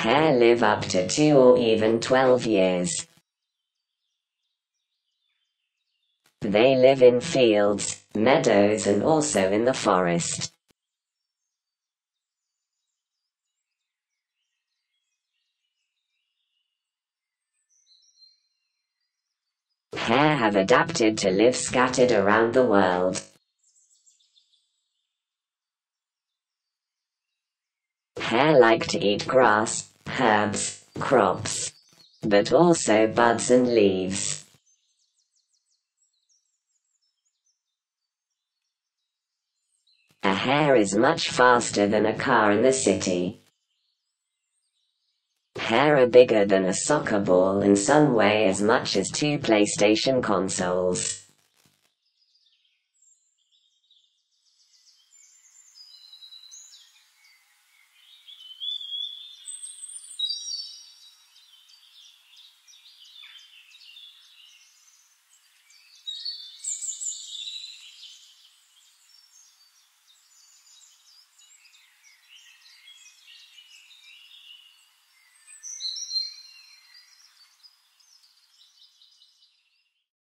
Hare live up to 2 or even 12 years. They live in fields, meadows and also in the forest. Hare have adapted to live scattered around the world. Hare like to eat grass, herbs, crops, but also buds and leaves. A hare is much faster than a car in the city. Hare are bigger than a soccer ball and some weigh as much as two PlayStation consoles.